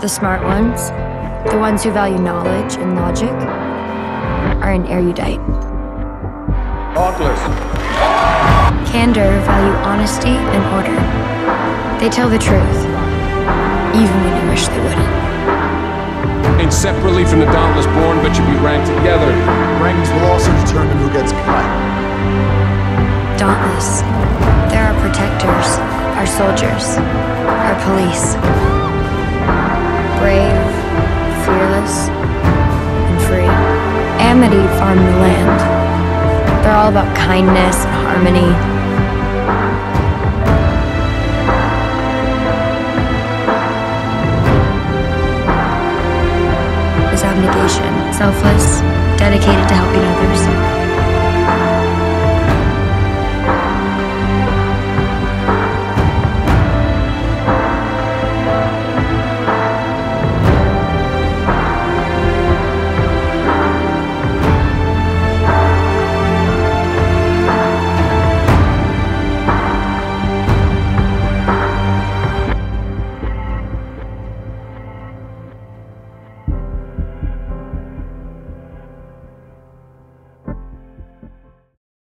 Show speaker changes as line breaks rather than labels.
The smart ones, the ones who value knowledge and logic, are an erudite.
Dauntless.
Candor value honesty and order. They tell the truth, even when you wish they wouldn't.
Ain't separately from the Dauntless born, but should be ranked together.
Rankings will also determine who gets cut.
Dauntless. They're our protectors, our soldiers, our police. And free. Amity farm the land. They're all about kindness and harmony. Is abnegation, selfless, dedicated to helping others.